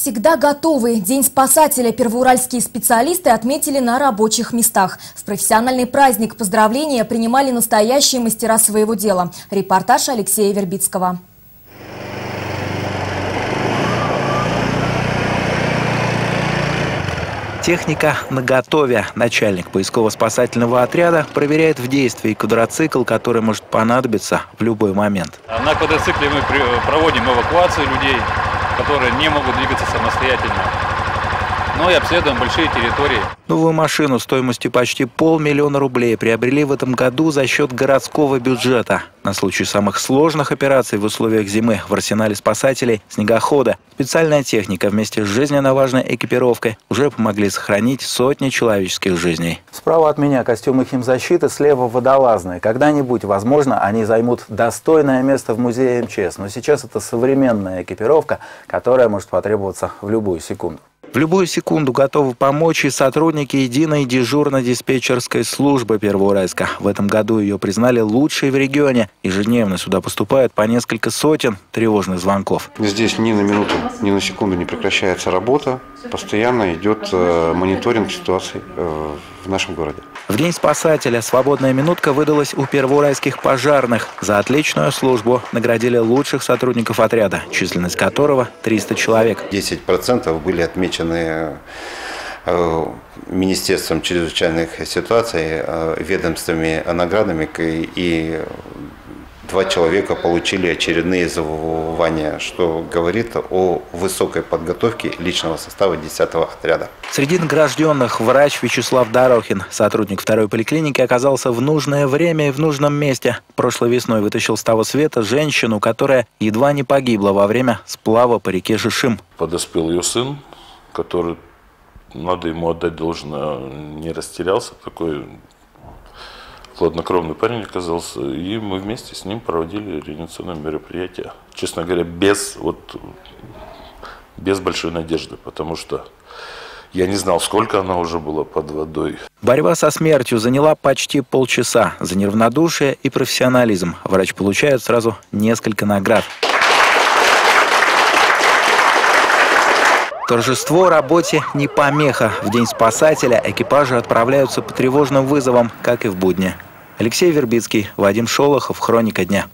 Всегда готовы. День спасателя первоуральские специалисты отметили на рабочих местах. В профессиональный праздник поздравления принимали настоящие мастера своего дела. Репортаж Алексея Вербицкого. Техника наготове. Начальник поисково-спасательного отряда проверяет в действии квадроцикл, который может понадобиться в любой момент. На квадроцикле мы проводим эвакуацию людей, которые не могут двигаться самостоятельно. Ну и обследуем большие территории. Новую машину стоимостью почти полмиллиона рублей приобрели в этом году за счет городского бюджета. На случай самых сложных операций в условиях зимы в арсенале спасателей снегохода специальная техника вместе с жизненно важной экипировкой уже помогли сохранить сотни человеческих жизней. Справа от меня костюмы химзащиты, слева водолазные. Когда-нибудь, возможно, они займут достойное место в музее МЧС. Но сейчас это современная экипировка, которая может потребоваться в любую секунду. В любую секунду готовы помочь и сотрудники единой дежурно-диспетчерской службы Первоуральска. В этом году ее признали лучшей в регионе. Ежедневно сюда поступает по несколько сотен тревожных звонков. Здесь ни на минуту, ни на секунду не прекращается работа. Постоянно идет э, мониторинг ситуации э, в нашем городе. В День спасателя свободная минутка выдалась у первоуральских пожарных. За отличную службу наградили лучших сотрудников отряда, численность которого 300 человек. 10% были отмечены э, Министерством чрезвычайных ситуаций, э, ведомствами наградами и два человека получили очередные звания, что говорит о высокой подготовке личного состава 10-го отряда. Среди награжденных врач Вячеслав Дорохин, сотрудник второй поликлиники, оказался в нужное время и в нужном месте. Прошлой весной вытащил с того света женщину, которая едва не погибла во время сплава по реке Жишим. Подоспел ее сын, который, надо ему отдать должное, не растерялся, такой хладнокровный парень оказался, и мы вместе с ним проводили реанимационное мероприятие. Честно говоря, без, вот, без большой надежды, потому что я не знал, сколько она уже была под водой. Борьба со смертью заняла почти полчаса. За неравнодушие и профессионализм врач получает сразу несколько наград. Торжество работе не помеха. В день спасателя экипажи отправляются по тревожным вызовам, как и в будни. Алексей Вербицкий, Вадим Шолохов, Хроника дня.